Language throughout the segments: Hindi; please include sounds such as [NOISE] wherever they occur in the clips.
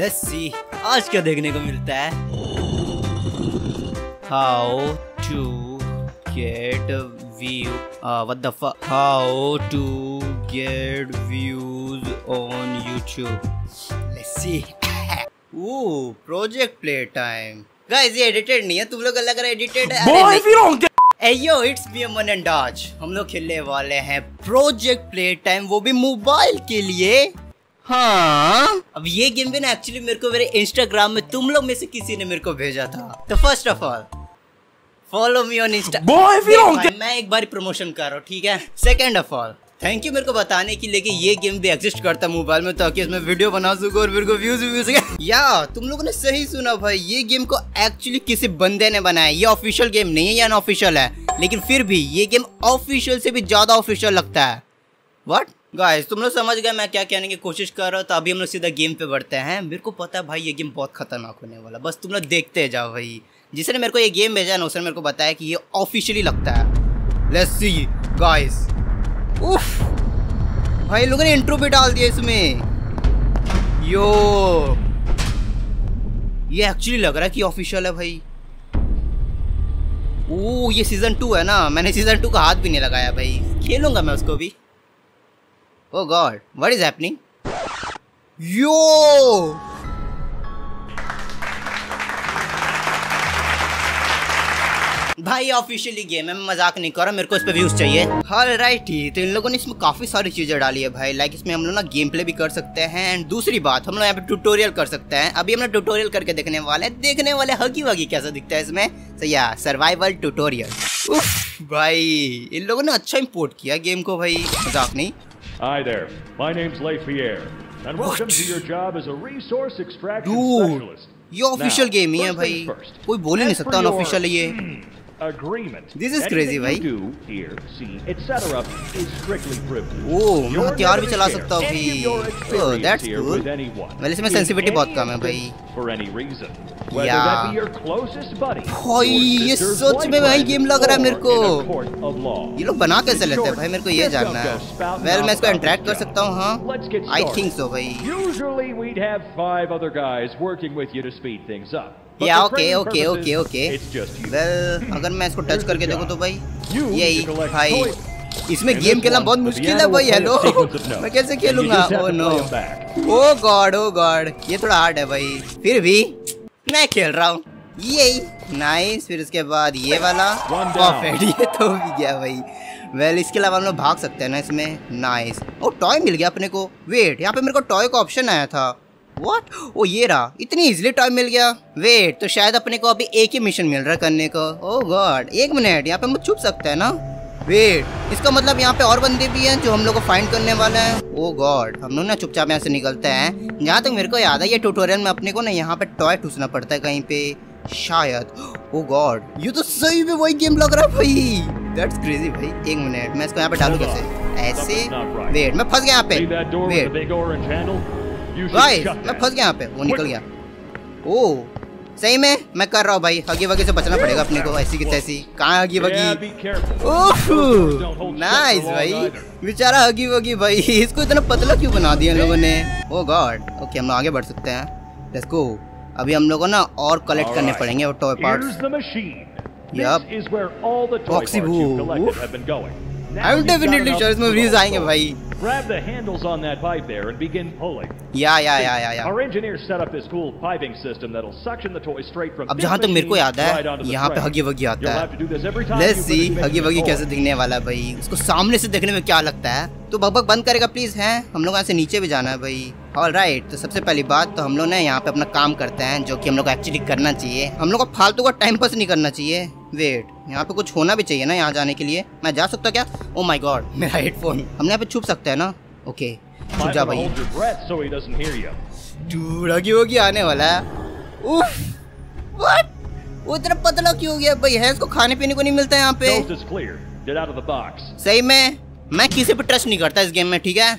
लेट्स सी आज क्या देखने को मिलता है? How to get view what the fuck how to get views on YouTube. Let's see oh Project Playtime guys ये एडिटेड नहीं है. तुम लोग लग रहा है एडिटेड है। Ayo it's me Aman and आज हम लोग खेलने वाले हैं प्रोजेक्ट प्ले टाइम वो भी मोबाइल के लिए। हाँ। अब ये गेम भी ना एक्चुअली मेरे को मेरे इंस्टाग्राम में तुम लोग में से किसी ने मेरे को भेजा था। तो first of all follow me on Insta Boy, if you don't मैं एक बार प्रमोशन कर रहा हूँ ठीक है? Second of all thank you मेरे को बताने के कि ये गेम भी एग्जिस्ट करता है मोबाइल में ताकि इसमें वीडियो बना सकूँ और मेरे को व्यूज़ भी मिल सके। या तुम लोगों ने सही सुना भाई ये गेम को एक्चुअली किसी बंदे ने बनाया। ये ऑफिशियल गेम नहीं है या अनऑफिशियल है। लेकिन फिर भी ये गेम ऑफिशियल से भी ज़्यादा ऑफिशियल लगता है। व्हाट गाइस तुम लोग समझ गए मैं क्या कहने की कोशिश कर रहा हूँ तो अभी हम लोग सीधा गेम पे बढ़ते हैं। मेरे को पता है भाई ये गेम बहुत खतरनाक होने वाला बस तुम लोग देखते जाओ भाई। जिसने मेरे को ये गेम भेजा ना, उसने मेरे को बताया कि ये ऑफिशियली लगता है। लेट्स सी गाइस उफ भाई, लोगों ने इंट्रो भी डाल दिया इसमें। यो ये एक्चुअली लग रहा है कि ऑफिशियल है भाई। ओ ये सीज़न टू है ना। मैंने सीज़न टू का हाथ भी नहीं लगाया भाई। खेलूँगा मैं उसको भी। ओ God what is happening yo भाई ऑफिशियली गेम है, मैं मज़ाक नहीं कर रहा, मेरे को इस पे व्यूज़ चाहिए। हाँ राइट ही तो इन लोगों ने इसमें काफ़ी सारी चीज़ें डाली है भाई। लाइक इसमें हम लोग ना गेम प्ले भी कर सकते हैं एंड दूसरी बात, हम लोग यहाँ पे ट्यूटोरियल कर सकते हैं। अभी हम लोग ट्यूटोरियल करके देखने वाले हैं, देखने वाले हगी वगी कैसा दिखता है इसमें। तो या सर्वाइवल ट्यूटोरियल भाई, इन लोगों ने अच्छा इम्पोर्ट किया गेम को भाई, मज़ाक नहीं। Hi there. My name's Leif Pierre, and welcome to your job as a resource extraction Dude, specialist. ये ऑफिशियल Now, गेम ही है first भाई things first. कोई बोल ही नहीं As सकता for your, अनऑफिशियल ये Agreement. This is Anything crazy, you भाई। do, hear, see, etc. is strictly privileged. ओ मैं You're हथियार भी never चला to सकता हूँ share any of your भाई experience that's here good with anyone. वैसे इसमें In sensitivity बहुत any कम है भाई। instance, For any reason. या में भाई गेम लग रहा है मेरे को। ये लोग बना कैसे लेते हैं? भाई मेरे को ये जानना है। वेल मैं इसको इंटरेक्ट कर सकता हूँ हाँ? आई थिंक सो भाई। या okay okay okay okay well अगर मैं इसको टच करके देखूँ तो भाई यही भाई इसमें गेम खेलना बहुत मुश्किल है भाई हेलो मैं कैसे खेलूँगा? Oh no oh God oh God ये थोड़ा हार्ड है भाई। फिर भी मैं खेल रहा हूँ। यही नाइस फिर उसके बाद ये वाला। परफेक्ट ये तो भी गया भाई। वेल इसके अलावा हम लोग भाग सकते हैं ना इसमें। नाइस ओ टॉय मिल गया अपने को। वेट यहाँ पे मेरे को टॉय का ऑप्शन आया था। व्हाट ओ ये रहा। इतनी इजीली टॉय मिल गया। वेट तो शायद अपने को अभी एक ही मिशन मिल रहा है करने को। ओ गॉड एक मिनट यहाँ पे हम छुप सकते हैं ना? वेट इसका मतलब यहाँ पे और बंदे भी हैं जो हम लोग को फाइंड करने वाले हैं? ओ गॉड हम लोग ना चुपचाप यहाँ से निकलते हैं। जहाँ तक तो मेरे को याद है ये ट्यूटोरियल में अपने को ना यहाँ पे टॉय ठूसना पड़ता है कहीं पे। शायद। ओ गॉड ये तो सही में वही गेम लग रहा है भाई। दैट्स क्रेजी भाई एक मिनट मैं इसको यहाँ पे डालू कैसे? ऐसे. वेट मैं फंस गया यहाँ पे। वेट गाइस मैं फंस गया यहाँ पे। वो निकल गया। ओ सही में? मैं कर रहा हूँ भाई। हगी वगी से बचना पड़ेगा अपने को ऐसी की तैसी। कहाँ हगी वगी ओह नाइस भाई। बेचारा हगी वगी भाई इसको इतना पतला क्यों बना दिया लोगों ने? ओ गॉड ओके हम लोग आगे बढ़ सकते हैं। लेट्स गो अभी हम लोगों ना और कलेक्ट करने पड़ेंगे वो toy parts the machine. Yup. will definitely sure इसमें to आएँगे भाई Grab the handles on that pipe there and begin pulling. Yeah, yeah, yeah, yeah, yeah. Our engineers set up this cool piping system that'll suction the toy straight from अब जहाँ तक मेरे को याद है, यहाँ पे हगी वगी आता है। Let's finish हगी वगी कैसे दिखने वाला है भाई उसको सामने से देखने में क्या लगता है तो बकबक बंद करेगा प्लीज़ हैं हम लोग यहाँ से नीचे भी जाना है भाई ऑल राइट तो सबसे पहली बात तो हम लोग ना यहाँ पे अपना काम करते हैं जो कि हम लोग को एक्चुअली करना चाहिए। हम लोग को फालतू का टाइम पास नहीं करना चाहिए। वेट यहाँ पे कुछ होना भी चाहिए ना यहाँ जाने के लिए। मैं जा सकता क्या? ओ माय गॉड मेरा हेडफोन हम यहाँ पे छुप सकते हैं ना? ओके छुप जा भाई. Dude, हगी आने वाला है। उफ व्हाट वो इतना पतला क्यों हो गया भाई? है इसको खाने पीने को नहीं मिलता है यहाँ पे. सही में मैं किसी पे ट्रस्ट नहीं करता इस गेम में ठीक है?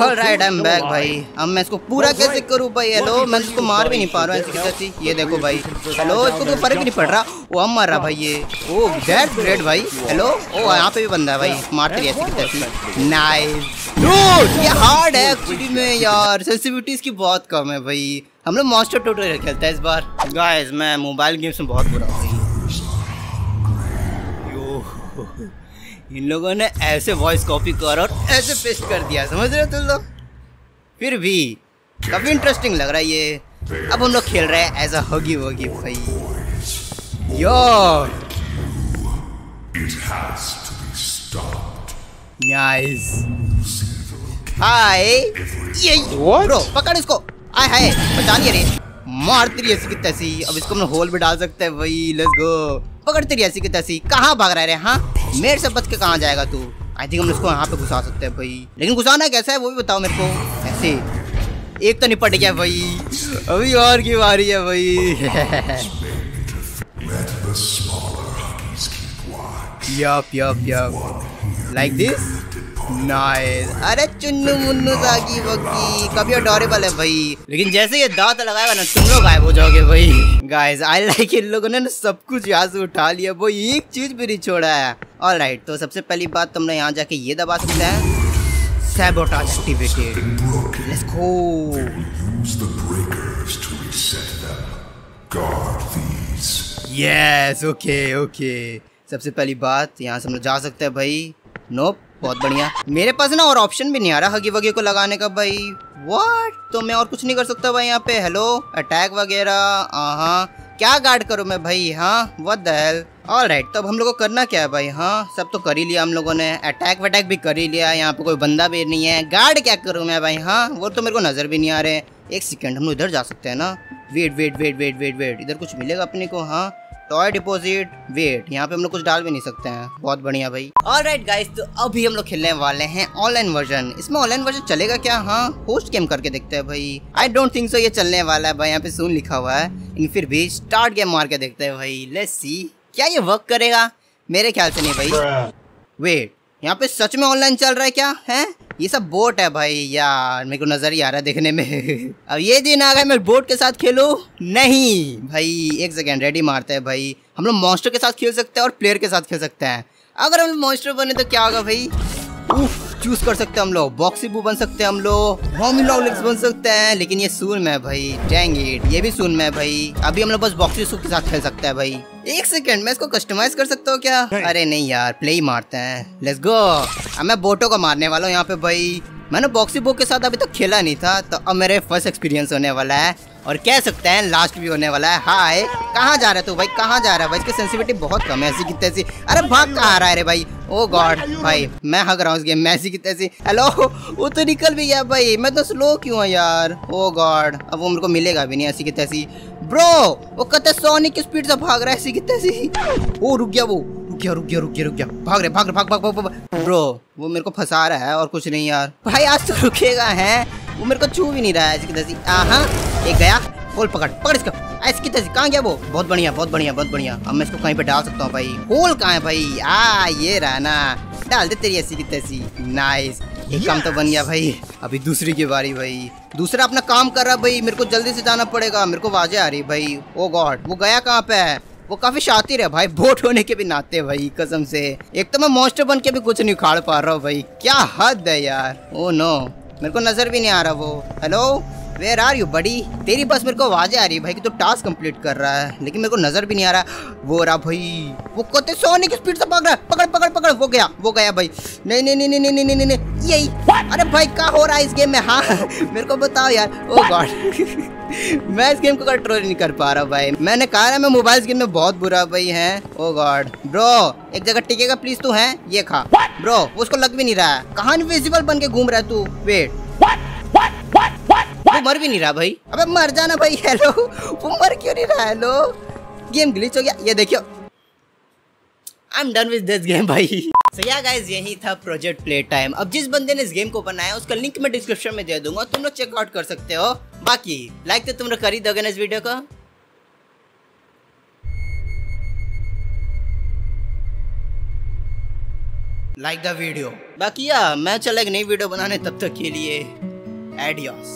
ऑलराइट आई एम बैक भाई। अब मैं इसको पूरा कैसे करूँ भाई? हेलो मैं इसको मार भी नहीं पा रहा हूँ ऐसी ये देखो भाई। हेलो इसको कोई फ़र्क नहीं पड़ रहा। वो हम मार रहा भाई ये। ओ दैट ग्रेट भाई। हेलो ओ यहाँ पे भी बंदा है भाई। मारते रही ऐसी कैसी नाइस डूड ये हार्ड है एक्चुअली में यार। सेंसिटिविटी इसकी बहुत कम है भाई। हम लोग मॉन्स्टर ट्यूटोरियल खेलते हैं इस बार। गाइस मैं मोबाइल गेम्स में बहुत बुरा हूँ। इन लोगों ने ऐसे वॉइस कॉपी कर और ऐसे पेस्ट कर दिया समझ रहे हो तुम लोग फिर भी काफ़ी इंटरेस्टिंग लग रहा है ये। अब हम लोग खेल रहे हैं एज अ हगी वगी भाई। यो नाइस हाय ये ब्रो पकड़ इसको। आय हाय बचा लिया रे। मारती रही ऐसी की तैसी। अब इसको हम होल भी डाल सकते हैं। भाई लेट्स गो पकड़ती रही ऐसी की तैसी। कहाँ भाग रहा है हाँ? मेरे से बच के कहाँ जाएगा तू? आई थिंक हम इसको यहाँ पे घुसा सकते हैं भाई। लेकिन घुसाना कैसा है वो भी बताओ मेरे को। ऐसे। एक तो निपट गया भाई। अभी और की बारी है भाई? Yup yup yup like this अरे चुन्नू मुन्नू सागी बग्गी कभी अडोरेबल है भाई। लेकिन जैसे ये दांत लगाएगा ना, तुम लोग गायब हो जाओगे भाई। गाइस आई लाइक इन लोगों ने सब कुछ यहाँ से उठा लिया। वो एक चीज़ भी नहीं छोड़ा है। ऑल राइट तो सबसे पहली बात तुमने यहाँ जाके ये दबा सकते हैं। Reset them. Guard these. Yes okay okay सबसे पहली बात, यहाँ से हम लोग जा सकते हैं भाई। नोप बहुत बढ़िया। मेरे पास ना और ऑप्शन भी नहीं आ रहा हगी वगी को लगाने का भाई। व्हाट तो मैं और कुछ नहीं कर सकता भाई यहाँ पे। हेलो अटैक वगैरह? हाँ क्या गार्ड करूँ मैं भाई? हाँ? What the hell all right तो अब हम लोग को करना क्या है भाई? हाँ? सब तो कर ही लिया हम लोगों ने। अटैक वटैक भी कर ही लिया। यहाँ पे कोई बंदा भी नहीं है। गार्ड क्या करूँ मैं भाई? हाँ? वो तो मेरे को नज़र भी नहीं आ रहे। एक सेकेंड हम लोग इधर जा सकते हैं ना। Wait wait wait wait wait wait इधर कुछ मिलेगा अपने को? हाँ? टॉय डिपॉजिट वेट यहाँ पे हम लोग कुछ डाल भी नहीं सकते हैं। बहुत बढ़िया भाई। और राइट गाइस तो अभी हम लोग खेलने वाले हैं ऑनलाइन वर्जन इसमें ऑनलाइन वर्जन चलेगा क्या? हाँ होस्ट गेम करके देखते हैं भाई। आई डोंट थिंक सो ये चलने वाला है भाई। यहाँ पे सुन लिखा हुआ है। लेकिन फिर भी स्टार्ट गेम मार के देखते है भाई। लेट्स सी क्या ये वर्क करेगा? मेरे ख्याल से नहीं भाई। वेट यहाँ पे सच में ऑनलाइन चल रहा है क्या? है? ये सब बोट है भाई यार, मेरे को नज़र ही आ रहा है देखने में। [LAUGHS] अब ये दिन आ गया मैं बोट के साथ खेलूं? नहीं भाई, एक सेकेंड रेडी मारते हैं भाई। हम लोग मॉन्स्टर के साथ खेल सकते हैं और प्लेयर के साथ खेल सकते हैं। अगर हम लोग मॉन्स्टर बने तो क्या होगा भाई? उफ चूज़ कर सकते हैं हम लोग। बॉक्सी बू बन सकते हैं हम लोग। होमिलोलिक्स बन सकते हैं, लेकिन ये सून में भाई। डैंग ये भी सून में भाई। अभी हम लोग बस बॉक्सी के साथ खेल सकते हैं भाई। एक सेकंड मैं इसको कस्टमाइज कर सकता हूँ क्या? नहीं। अरे नहीं यार प्ले ही मारते हैं। लेट्स गो अब मैं बोटो को मारने वाला हूँ यहाँ पे भाई। मैंने बॉक्सी बुक के साथ अभी तक खेला नहीं था तो अब मेरे फ़र्स्ट एक्सपीरियंस होने वाला है। और कह सकते हैं लास्ट भी होने वाला है। हाय कहाँ जा रहा तू भाई? कहाँ जा रहा है भाई? इसकी सेंसिटिविटी बहुत कम है। ऐसी की तैसी अरे भाग कहाँ आ रहा है रे भाई? ओ गॉड भाई, मैं हग रहा हूँ इस गेम में। ऐसी की तैसी हेलो वो तो निकल भी गया भाई। मैं तो स्लो क्यों हूँ यार? ओ गॉड अब वो मेरे को मिलेगा भी नहीं। ऐसी की तैसी ब्रो वो कहते सोनिक की स्पीड से भाग रहा है। ऐसी की तैसी ओ रुक गया वो। रुक गया रुक गया रुक गया रुक गया। भाग रहे भाग रहे भाग भाग भाग भाग ब्रो वो मेरे को फंसा रहा है और कुछ नहीं यार। भाई, आज तो रुकेगा, है? वो मेरे को छू भी नहीं रहा है इसकी तैसी। आहा, एक गया होल पकड़ पकड़ इसका। ऐसी की तैसी, कहाँ गया वो? बहुत बढ़िया बहुत बढ़िया बहुत बढ़िया। अब मैं इसको कहीं पे डाल सकता हूँ भाई। होल कहाँ है भाई? आ, ये रहा ना। डाल दे तेरी ऐसी की तैसी। नाइस एक काम तो बन गया भाई। अभी दूसरी की बारी भाई। दूसरा अपना काम कर रहा भाई। मेरे को जल्दी से जाना पड़ेगा। मेरे को वाजे आ रही भाई। ओ गॉड वो गया कहाँ पे है? वो काफ़ी शातिर है भाई। बोट होने के भी नाते भाई, कसम से। एक तो मैं मॉन्स्टर बन के भी कुछ नहीं उखाड़ पा रहा हूँ भाई। क्या हद है यार। ओ नो मेरे को नज़र भी नहीं आ रहा वो। हेलो वेर आर यू बड़ी तेरी बस मेरे को आवाज़ें आ रही है भाई कि तू तो टास्क कंप्लीट कर रहा है। लेकिन मेरे को नज़र भी नहीं आ रहा। वो रहा भाई। वो कहते सोने की स्पीड से पकड़। रहा है पकड़ पकड़ पकड़। वो गया वो गया भाई। नहीं नहीं नहीं नहीं नहीं नहीं नहीं यही। अरे भाई, क्या हो रहा है इस गेम में? हाँ मेरे को बताओ यार। oh ओ गॉड [LAUGHS] मैं इस गेम को कंट्रोल नहीं कर पा रहा भाई। मैंने कहा ना, मैं मोबाइल गेम में बहुत बुरा भाई है। ओ गॉड ब्रो एक जगह टिकेगा प्लीज़ तू है? ये खा। ब्रो उसको लग भी नहीं रहा है। कहा इनविजिबल बन के घूम रहा है तू। वेट वो मर भी नहीं रहा भाई। अबे मर जाना भाई हेलो वो मर क्यों नहीं रहा हेलो गेम ग्लिच हो गया। ये देखियो। I am done with this game भाई। सो या गाइस यही था प्रोजेक्ट प्ले टाइम अब जिस बंदे ने इस गेम को बनाया, उसका लिंक मैं डिस्क्रिप्शन में दे दूँगा, तुम लोग चेकआउट कर सकते हो। बाकी लाइक तो तुम लोग कर ही दोगे ना इस वीडियो को। लाइक द वीडियो बाकी या मैं चला एक नई वीडियो बनाने तब तक के लिए। एडियोस